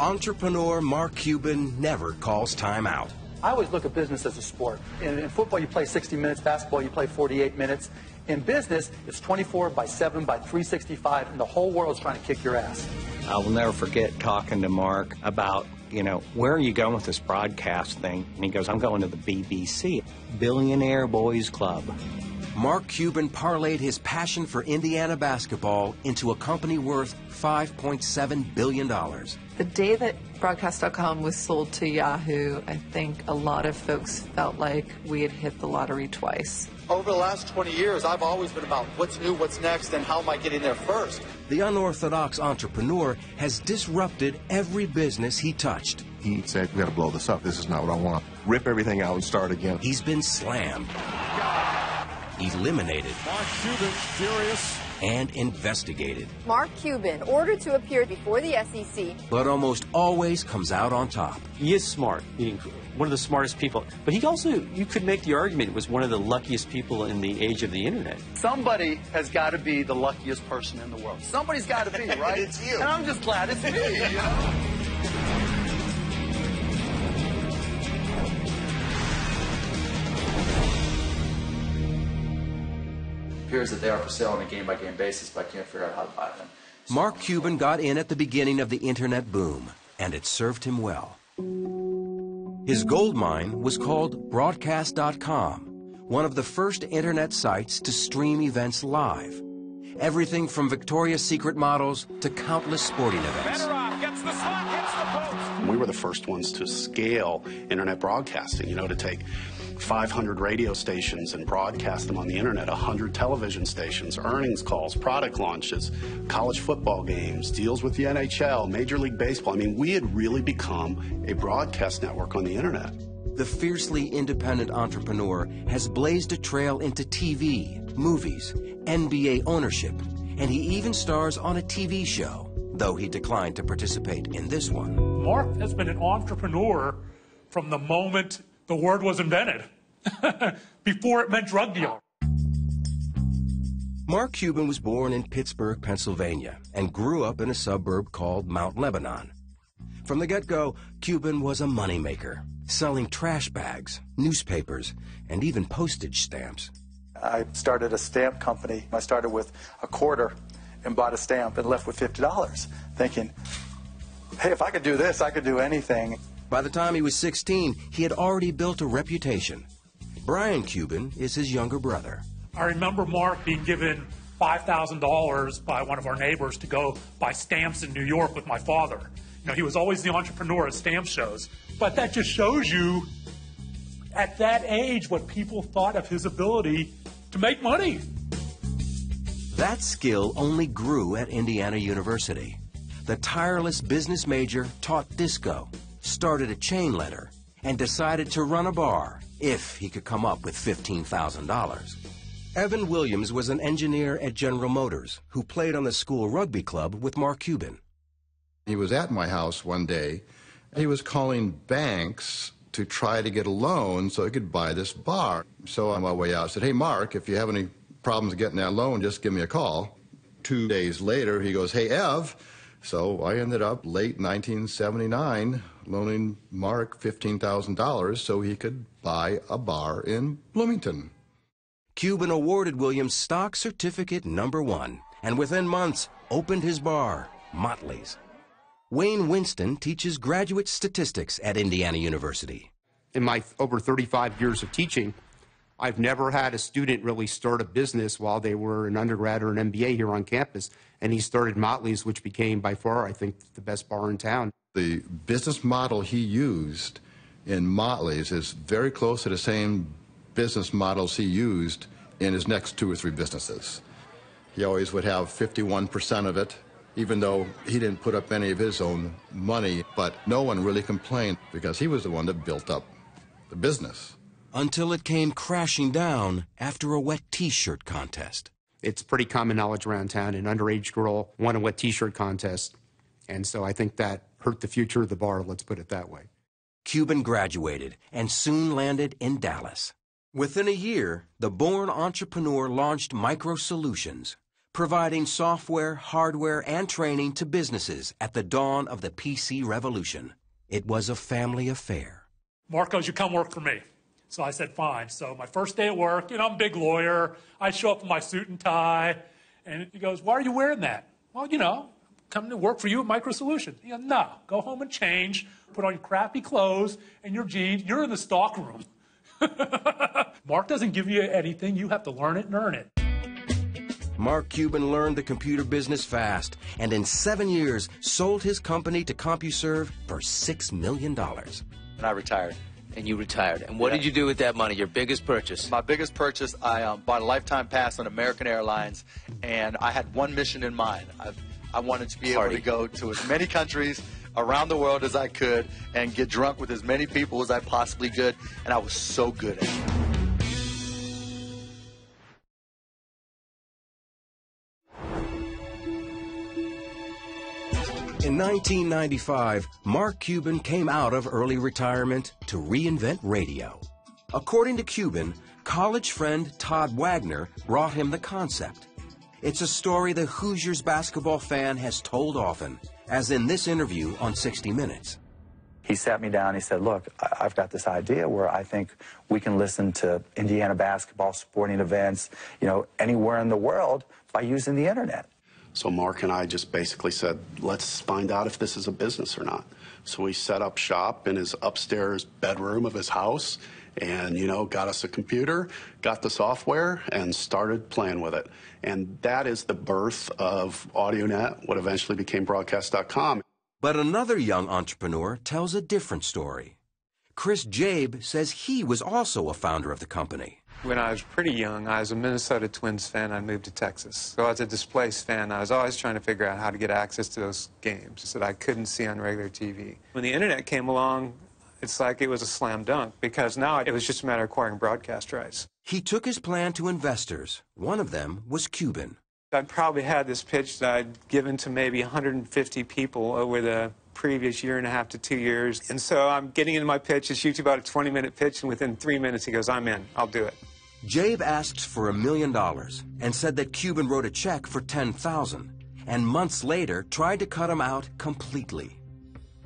Entrepreneur Mark Cuban never calls time out. I always look at business as a sport. In, in, football, you play 60 minutes. Basketball, you play 48 minutes. In business, it's 24 by 7 by 365, and the whole world's trying to kick your ass. I will never forget talking to Mark about, you know, where are you going with this broadcast thing? And he goes, I'm going to the BBC, Billionaire Boys Club. Mark Cuban parlayed his passion for Indiana basketball into a company worth $5.7 billion. The day that Broadcast.com was sold to Yahoo, I think a lot of folks felt like we had hit the lottery twice. Over the last 20 years, I've always been about what's new, what's next, and how am I getting there first. The unorthodox entrepreneur has disrupted every business he touched. He said, We gotta blow this up. This is not what I want. Rip everything out and start again. He's been slammed eliminated. Mark Cuban furious. And investigated. Mark Cuban ordered to appear before the SEC. But almost always comes out on top. He is smart. one of the smartest people. But he also, you could make the argument, was one of the luckiest people in the age of the internet. Somebody has got to be the luckiest person in the world. Somebody's got to be, right? it's you. And I'm just glad it's me, you know? Appears that they are for sale on a game by game basis, but I can't figure out how to buy them. So Mark Cuban got in at the beginning of the internet boom, and it served him well. His gold mine was called Broadcast.com, one of the first internet sites to stream events live. Everything from Victoria's Secret models to countless sporting events. We were the first ones to scale internet broadcasting, you know, to take 500 radio stations and broadcast them on the internet, 100 television stations, earnings calls, product launches, college football games, deals with the NHL, Major League Baseball. I mean, we had really become a broadcast network on the internet. The fiercely independent entrepreneur has blazed a trail into TV, movies, NBA ownership, and he even stars on a TV show, though he declined to participate in this one. Mark has been an entrepreneur from the moment the word was invented before it meant drug dealer. Mark Cuban was born in Pittsburgh, Pennsylvania, and grew up in a suburb called Mount Lebanon. From the get-go, Cuban was a moneymaker, selling trash bags, newspapers, and even postage stamps. I started a stamp company. I started with a quarter and bought a stamp and left with $50, thinking, hey, if I could do this, I could do anything. By the time he was 16, he had already built a reputation. Brian Cuban is his younger brother. I remember Mark being given $5,000 by one of our neighbors to go buy stamps in New York with my father. You know, he was always the entrepreneur at stamp shows. But that just shows you, at that age, what people thought of his ability to make money. That skill only grew at Indiana University. The tireless business major taught disco, started a chain letter, and decided to run a bar if he could come up with $15,000. Evan Williams was an engineer at General Motors who played on the school rugby club with Mark Cuban. He was at my house one day. He was calling banks to try to get a loan so he could buy this bar. So on my way out, I said, Hey, Mark, if you have any problems getting that loan, just give me a call. Two days later, he goes, Hey, Ev. So I ended up late 1979 loaning Mark $15,000 so he could buy a bar in Bloomington. Cuban awarded Williams stock certificate number one, and within months opened his bar, Motley's. Wayne Winston teaches graduate statistics at Indiana University. In my over 35 years of teaching, I've never had a student really start a business while they were an undergrad or an MBA here on campus. And he started Motley's, which became by far, I think, the best bar in town. The business model he used in Motley's is very close to the same business models he used in his next two or three businesses. He always would have 51% of it, even though he didn't put up any of his own money, but no one really complained because he was the one that built up the business. Until it came crashing down after a wet t-shirt contest. It's pretty common knowledge around town. An underage girl won a wet t-shirt contest. And so I think that hurt the future of the bar, let's put it that way. Cuban graduated and soon landed in Dallas. Within a year, the born entrepreneur launched Micro Solutions, providing software, hardware, and training to businesses at the dawn of the PC revolution. It was a family affair. Marcos, You come work for me. So I said, Fine. So my first day at work, you know, I'm a big lawyer. I show up in my suit and tie. And he goes, Why are you wearing that? Well, you know, come to work for you at Micro Solution. He goes, No, go home and change, put on your crappy clothes and your jeans. You're in the stock room. Mark doesn't give you anything. You have to learn it and earn it. Mark Cuban learned the computer business fast and in seven years sold his company to CompuServe for $6 million. And I retired. And you retired. And what yeah. did you do with that money? Your biggest purchase? My biggest purchase, I um, bought a lifetime pass on American Airlines, and I had one mission in mind. I, I wanted to be Party. able to go to as many countries around the world as I could and get drunk with as many people as I possibly could, and I was so good at it. In 1995, Mark Cuban came out of early retirement to reinvent radio. According to Cuban, college friend Todd Wagner brought him the concept. It's a story the Hoosiers basketball fan has told often, as in this interview on 60 Minutes. He sat me down. He said, Look, I've got this idea where I think we can listen to Indiana basketball, sporting events, you know, anywhere in the world by using the internet. So Mark and I just basically said, let's find out if this is a business or not. So we set up shop in his upstairs bedroom of his house and, you know, got us a computer, got the software, and started playing with it. And that is the birth of AudioNet, what eventually became Broadcast.com. But another young entrepreneur tells a different story. Chris Jaeb says he was also a founder of the company. When I was pretty young, I was a Minnesota Twins fan. I moved to Texas. So I was a displaced fan. I was always trying to figure out how to get access to those games that I couldn't see on regular TV. When the internet came along, it's like it was a slam dunk because now it was just a matter of acquiring broadcast rights. He took his plan to investors. One of them was Cuban. I'd probably had this pitch that I'd given to maybe 150 people over the previous year and a half to two years. And so I'm getting into my pitch. It's usually about a 20 minute pitch, and within three minutes, he goes, I'm in. I'll do it. Jaeb asks for a million dollars and said that Cuban wrote a check for 10,000 and months later tried to cut him out completely.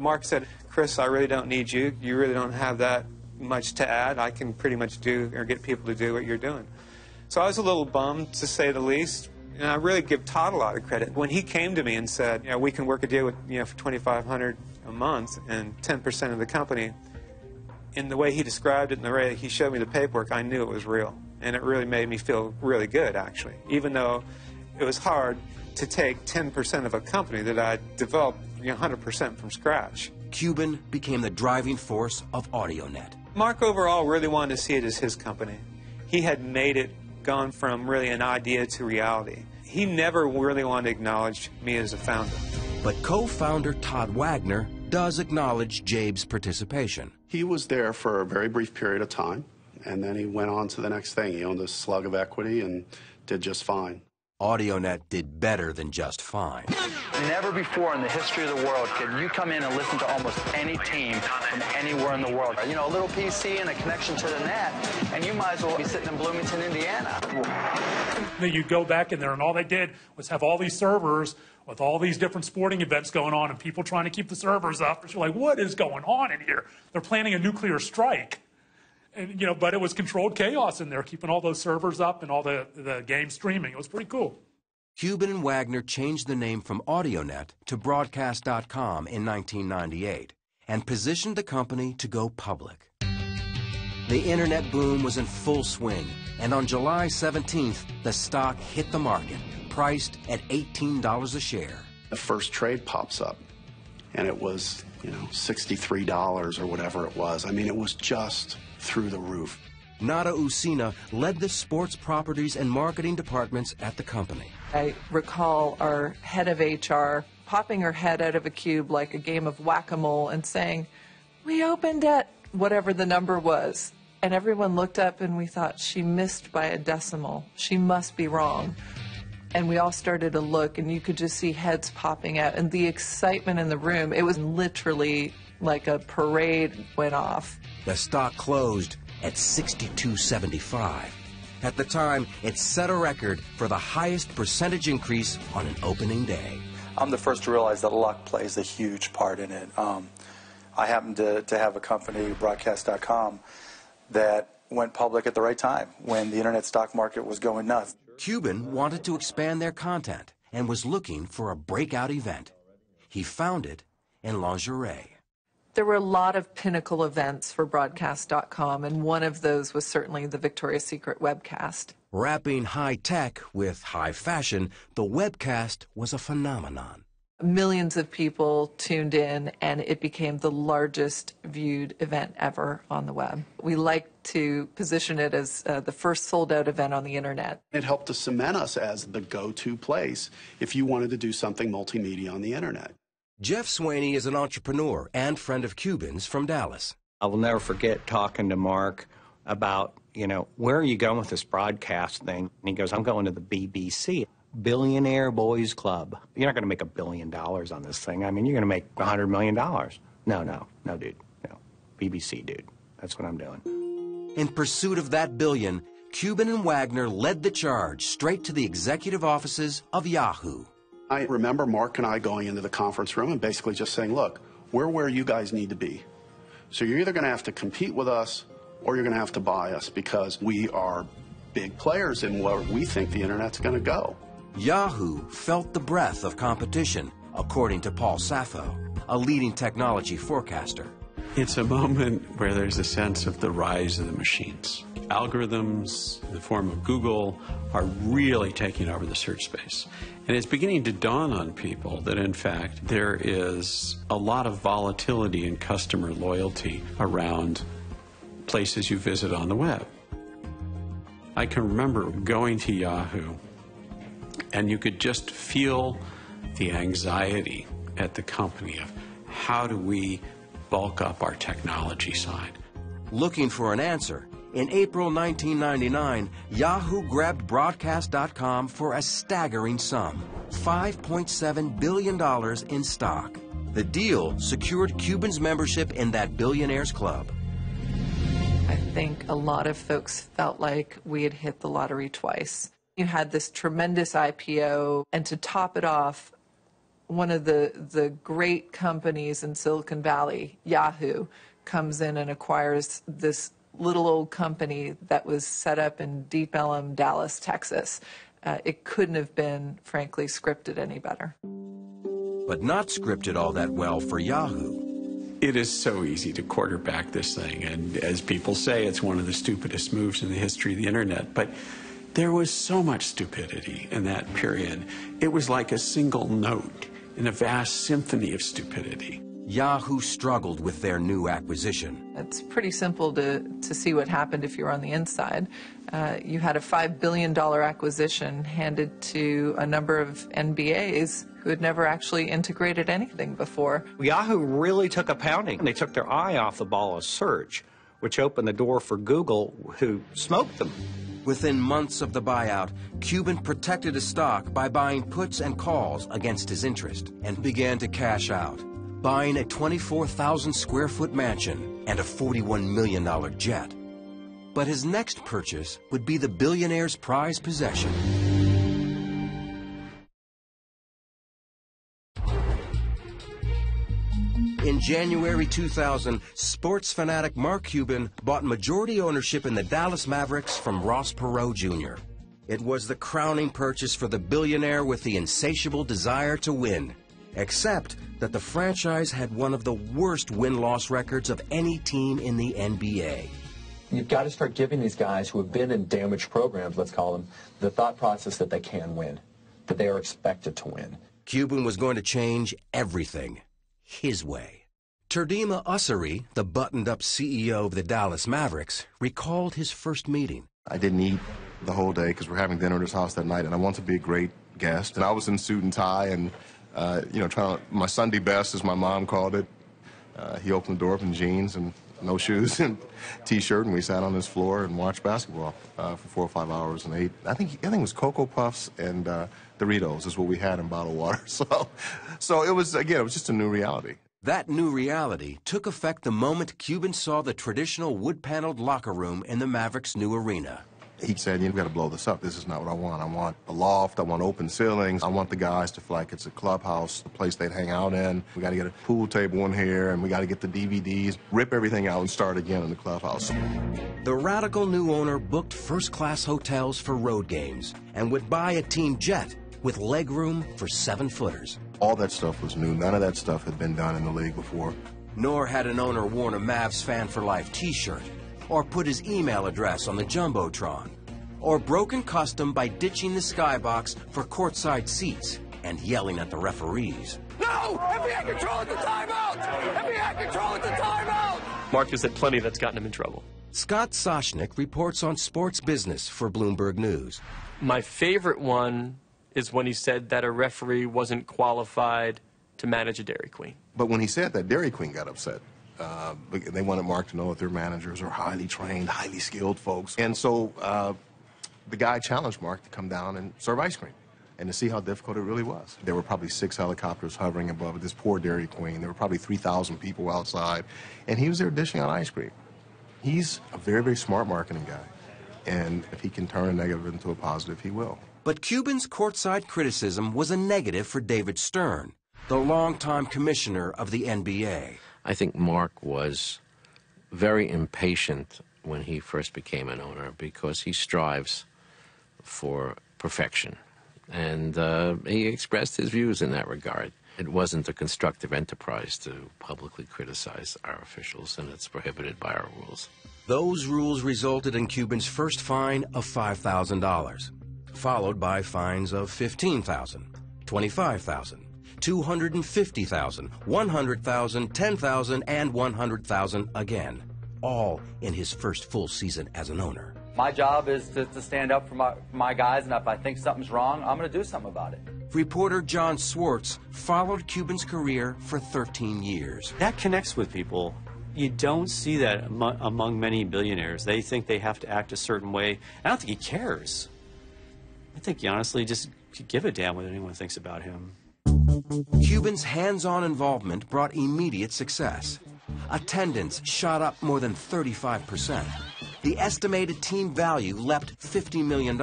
Mark said, Chris, I really don't need you. You really don't have that much to add. I can pretty much do or get people to do what you're doing. So I was a little bummed, to say the least. And I really give Todd a lot of credit. When he came to me and said, you know, we can work a deal with, you know, for 2500 a month and 10% of the company, in the way he described it and the way he showed me the paperwork, I knew it was real. And it really made me feel really good, actually. Even though it was hard to take 10% of a company that I developed 100% from scratch. Cuban became the driving force of AudioNet. Mark overall really wanted to see it as his company. He had made it gone from really an idea to reality. He never really wanted to acknowledge me as a founder. But co founder Todd Wagner does acknowledge Jaeb's participation. He was there for a very brief period of time, and then he went on to the next thing. He owned a slug of equity and did just fine. AudioNet did better than just fine. Never before in the history of the world can you come in and listen to almost any team from anywhere in the world. You know, a little PC and a connection to the net, and you might as well be sitting in Bloomington, Indiana. Then You go back in there, and all they did was have all these servers with all these different sporting events going on and people trying to keep the servers up. You're like, what is going on in here? They're planning a nuclear strike. And, you know, but it was controlled chaos in there, keeping all those servers up and all the, the game streaming. It was pretty cool. Cuban and Wagner changed the name from AudioNet to Broadcast.com in 1998 and positioned the company to go public. The internet boom was in full swing, and on July 17th, the stock hit the market priced at $18 a share. The first trade pops up, and it was, you know, $63 or whatever it was. I mean, it was just through the roof. Nada Usina led the sports properties and marketing departments at the company. I recall our head of HR popping her head out of a cube like a game of whack a mole and saying, We opened at whatever the number was. And everyone looked up and we thought, She missed by a decimal. She must be wrong and we all started to look and you could just see heads popping out and the excitement in the room it was literally like a parade went off the stock closed at 62.75 At the time, it set a record for the highest percentage increase on an opening day. I'm the first to realize that luck plays a huge part in it. Um, I happen to, to have a company, broadcast.com, that went public at the right time when the internet stock market was going nuts. Cuban wanted to expand their content and was looking for a breakout event. He found it in lingerie. There were a lot of pinnacle events for broadcast.com, and one of those was certainly the Victoria's Secret webcast. Wrapping high tech with high fashion, the webcast was a phenomenon. Millions of people tuned in, and it became the largest viewed event ever on the web. We like to position it as uh, the first sold out event on the internet. It helped to cement us as the go to place if you wanted to do something multimedia on the internet. Jeff Swaney is an entrepreneur and friend of Cubans from Dallas. I will never forget talking to Mark about, you know, where are you going with this broadcast thing? And he goes, I'm going to the BBC. Billionaire Boys Club. You're not going to make a billion dollars on this thing. I mean, you're going to make a $100 million. No, no, no, dude. No. BBC, dude. That's what I'm doing. In pursuit of that billion, Cuban and Wagner led the charge straight to the executive offices of Yahoo. I remember Mark and I going into the conference room and basically just saying, look, we're where you guys need to be. So you're either going to have to compete with us or you're going to have to buy us because we are big players in where we think the internet's going to go. Yahoo felt the breath of competition, according to Paul Saffo, a leading technology forecaster. It's a moment where there's a sense of the rise of the machines. Algorithms in the form of Google are really taking over the search space. And it's beginning to dawn on people that, in fact, there is a lot of volatility in customer loyalty around places you visit on the web. I can remember going to Yahoo, and you could just feel the anxiety at the company of how do we bulk up our technology side. Looking for an answer, in April 1999, Yahoo grabbed Broadcast.com for a staggering sum $5.7 billion in stock. The deal secured Cuban's membership in that billionaires club. I think a lot of folks felt like we had hit the lottery twice. You had this tremendous IPO, and to top it off, one of the, the great companies in Silicon Valley, Yahoo, comes in and acquires this little old company that was set up in Deep Ellum, Dallas, Texas. Uh, it couldn't have been, frankly, scripted any better. But not scripted all that well for Yahoo. It is so easy to quarterback this thing, and as people say, it's one of the stupidest moves in the history of the internet. But there was so much stupidity in that period. It was like a single note in a vast symphony of stupidity. Yahoo struggled with their new acquisition. It's pretty simple to, to see what happened if you're on the inside. Uh, you had a $5 billion acquisition handed to a number of MBAs who had never actually integrated anything before. Yahoo really took a pounding. They took their eye off the ball of search, which opened the door for Google, who smoked them. Within months of the buyout, Cuban protected his stock by buying puts and calls against his interest and began to cash out, buying a 24,000 square foot mansion and a $41 million jet. But his next purchase would be the billionaire's prized possession. In January 2000, sports fanatic Mark Cuban bought majority ownership in the Dallas Mavericks from Ross Perot Jr. It was the crowning purchase for the billionaire with the insatiable desire to win, except that the franchise had one of the worst win-loss records of any team in the NBA. You've got to start giving these guys who have been in damaged programs, let's call them, the thought process that they can win, that they are expected to win. Cuban was going to change everything his way. Terdema Ussery, the buttoned-up CEO of the Dallas Mavericks, recalled his first meeting. I didn't eat the whole day because we're having dinner at his house that night, and I wanted to be a great guest. And I was in suit and tie, and uh, you know, trying to, my Sunday best, as my mom called it. Uh, he opened the door up in jeans and no shoes and t-shirt, and we sat on his floor and watched basketball uh, for four or five hours and ate. I think I think it was Cocoa Puffs and uh, Doritos is what we had in bottled water. So, so it was again, it was just a new reality. That new reality took effect the moment Cuban saw the traditional wood-paneled locker room in the Mavericks' new arena. He said, you've got to blow this up. This is not what I want. I want a loft. I want open ceilings. I want the guys to feel like it's a clubhouse, a place they'd hang out in. We got to get a pool table in here, and we got to get the DVDs, rip everything out, and start again in the clubhouse. The radical new owner booked first-class hotels for road games and would buy a team jet with legroom for seven-footers. All that stuff was new. None of that stuff had been done in the league before. Nor had an owner worn a Mavs Fan for Life t-shirt or put his email address on the Jumbotron, or broken custom by ditching the skybox for courtside seats and yelling at the referees. No! FBI control at the timeout! FBI control at the timeout! Mark has said plenty that's gotten him in trouble. Scott Soshnick reports on sports business for Bloomberg News. My favorite one is when he said that a referee wasn't qualified to manage a Dairy Queen. But when he said that, Dairy Queen got upset. Uh, they wanted Mark to know that their managers are highly trained, highly skilled folks. And so uh, the guy challenged Mark to come down and serve ice cream and to see how difficult it really was. There were probably six helicopters hovering above this poor Dairy Queen. There were probably 3,000 people outside, and he was there dishing out ice cream. He's a very, very smart marketing guy, and if he can turn a negative into a positive, he will. But Cuban's courtside criticism was a negative for David Stern, the longtime commissioner of the NBA. I think Mark was very impatient when he first became an owner because he strives for perfection. And uh, he expressed his views in that regard. It wasn't a constructive enterprise to publicly criticize our officials, and it's prohibited by our rules. Those rules resulted in Cuban's first fine of $5,000, followed by fines of $15,000, $25,000, 250,000, 100,000, 10,000, and 100,000 again, all in his first full season as an owner. My job is to, to stand up for my, for my guys, and if I think something's wrong, I'm going to do something about it. Reporter John Swartz followed Cuban's career for 13 years. That connects with people. You don't see that among, among many billionaires. They think they have to act a certain way. I don't think he cares. I think he honestly just could give a damn what anyone thinks about him. Cuban's hands-on involvement brought immediate success. Attendance shot up more than 35%. The estimated team value leapt $50 million.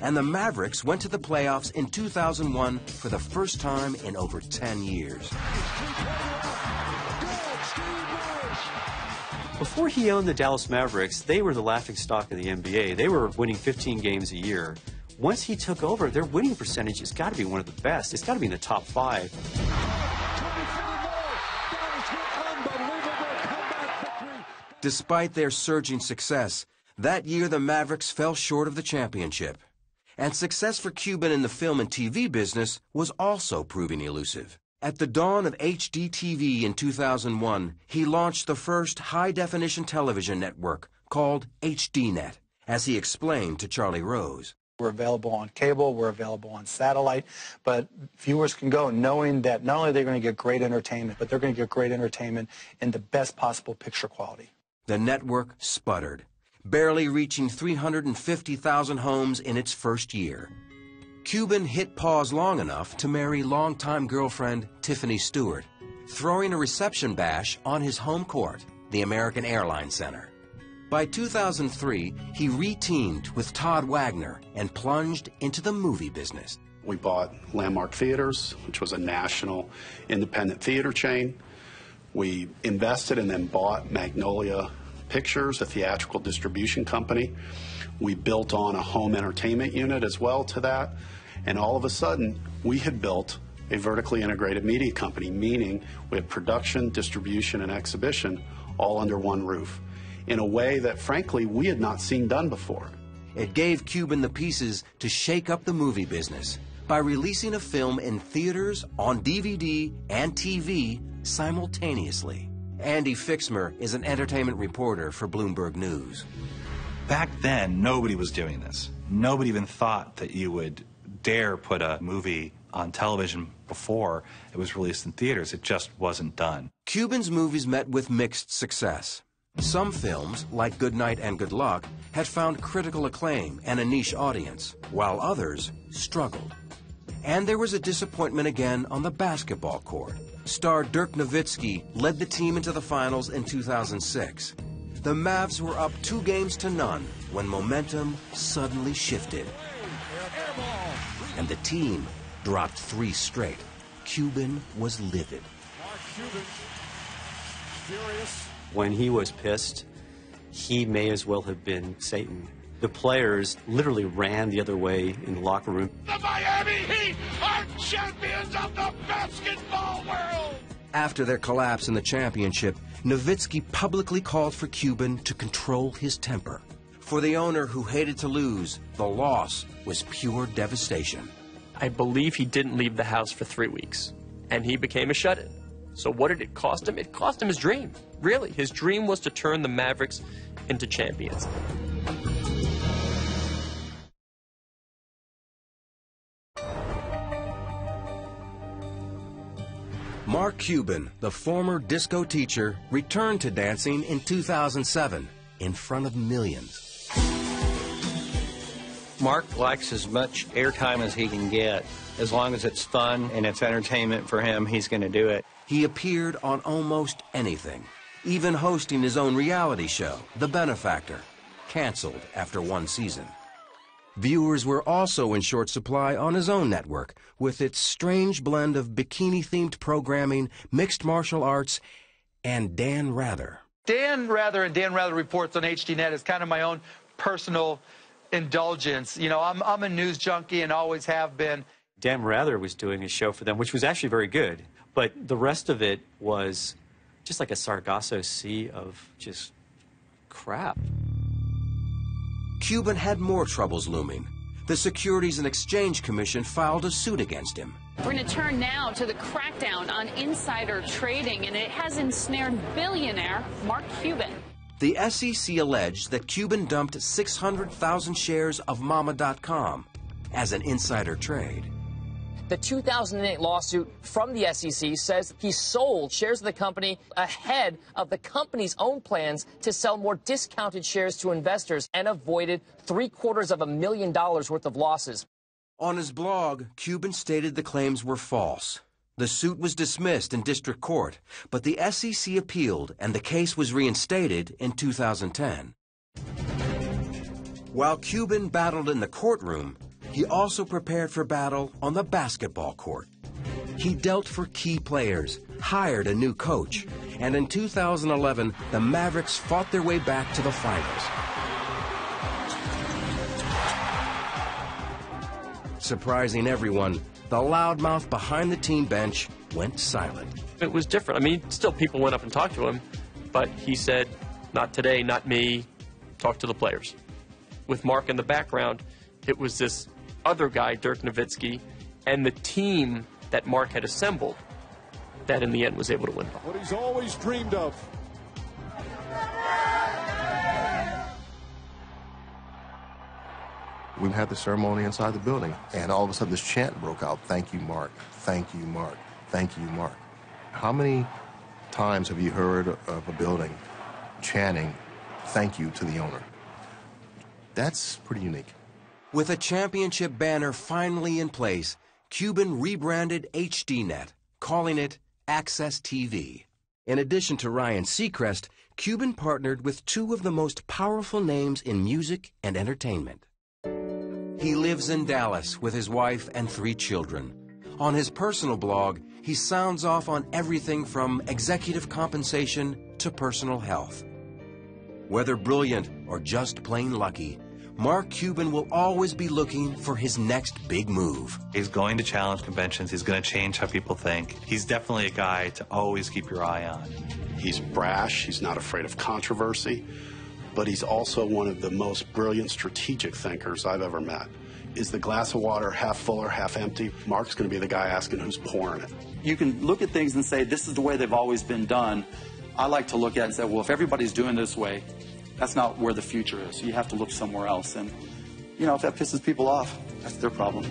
And the Mavericks went to the playoffs in 2001 for the first time in over 10 years. Before he owned the Dallas Mavericks, they were the laughing stock of the NBA. They were winning 15 games a year once he took over, their winning percentage has got to be one of the best. It's got to be in the top five. Despite their surging success, that year the Mavericks fell short of the championship. And success for Cuban in the film and TV business was also proving elusive. At the dawn of HDTV in 2001, he launched the first high-definition television network called HDNet, as he explained to Charlie Rose. We're available on cable, we're available on satellite, but viewers can go knowing that not only are they going to get great entertainment, but they're going to get great entertainment in the best possible picture quality. The network sputtered, barely reaching 350,000 homes in its first year. Cuban hit pause long enough to marry longtime girlfriend Tiffany Stewart, throwing a reception bash on his home court, the American Airlines Center. By 2003, he reteamed with Todd Wagner and plunged into the movie business. We bought Landmark Theaters, which was a national independent theater chain. We invested and then bought Magnolia Pictures, a theatrical distribution company. We built on a home entertainment unit as well to that. And all of a sudden, we had built a vertically integrated media company, meaning we had production, distribution, and exhibition all under one roof in a way that, frankly, we had not seen done before. It gave Cuban the pieces to shake up the movie business by releasing a film in theaters, on DVD, and TV simultaneously. Andy Fixmer is an entertainment reporter for Bloomberg News. Back then, nobody was doing this. Nobody even thought that you would dare put a movie on television before it was released in theaters. It just wasn't done. Cuban's movies met with mixed success. Some films, like Good Night and Good Luck, had found critical acclaim and a niche audience, while others struggled. And there was a disappointment again on the basketball court. Star Dirk Nowitzki led the team into the finals in 2006. The Mavs were up two games to none when momentum suddenly shifted. And the team dropped three straight. Cuban was livid. When he was pissed, he may as well have been Satan. The players literally ran the other way in the locker room. The Miami Heat are champions of the basketball world! After their collapse in the championship, Nowitzki publicly called for Cuban to control his temper. For the owner who hated to lose, the loss was pure devastation. I believe he didn't leave the house for three weeks, and he became a shut-in. So what did it cost him? It cost him his dream. Really, his dream was to turn the Mavericks into champions. Mark Cuban, the former disco teacher, returned to dancing in 2007 in front of millions. Mark likes as much airtime as he can get. As long as it's fun and it's entertainment for him, he's going to do it. He appeared on almost anything, even hosting his own reality show, The Benefactor, canceled after one season. Viewers were also in short supply on his own network, with its strange blend of bikini-themed programming, mixed martial arts, and Dan Rather. Dan Rather and Dan Rather Reports on HDNet is kind of my own personal indulgence. You know, I'm, I'm a news junkie and always have been. Dan Rather was doing a show for them, which was actually very good. But the rest of it was just like a Sargasso Sea of just crap. Cuban had more troubles looming. The Securities and Exchange Commission filed a suit against him. We're going to turn now to the crackdown on insider trading, and it has ensnared billionaire Mark Cuban. The SEC alleged that Cuban dumped 600,000 shares of Mamma.com as an insider trade. The 2008 lawsuit from the SEC says he sold shares of the company ahead of the company's own plans to sell more discounted shares to investors and avoided three quarters of a million dollars worth of losses. On his blog, Cuban stated the claims were false. The suit was dismissed in district court, but the SEC appealed and the case was reinstated in 2010. While Cuban battled in the courtroom, he also prepared for battle on the basketball court. He dealt for key players, hired a new coach, and in 2011, the Mavericks fought their way back to the finals. Surprising everyone, the loudmouth behind the team bench went silent. It was different. I mean, still people went up and talked to him, but he said, not today, not me, talk to the players. With Mark in the background, it was this other guy, Dirk Nowitzki, and the team that Mark had assembled that in the end was able to win. What he's always dreamed of. We had the ceremony inside the building, and all of a sudden this chant broke out, thank you, Mark, thank you, Mark, thank you, Mark. How many times have you heard of a building chanting, thank you to the owner? That's pretty unique. With a championship banner finally in place, Cuban rebranded HDNet, calling it AXS TV. In addition to Ryan Seacrest, Cuban partnered with two of the most powerful names in music and entertainment. He lives in Dallas with his wife and three children. On his personal blog, he sounds off on everything from executive compensation to personal health. Whether brilliant or just plain lucky, Mark Cuban will always be looking for his next big move. He's going to challenge conventions. He's going to change how people think. He's definitely a guy to always keep your eye on. He's brash. He's not afraid of controversy. But he's also one of the most brilliant strategic thinkers I've ever met. Is the glass of water half full or half empty? Mark's going to be the guy asking who's pouring it. You can look at things and say, this is the way they've always been done. I like to look at it and say, well, if everybody's doing this way, that's not where the future is. You have to look somewhere else. And, you know, if that pisses people off, that's their problem.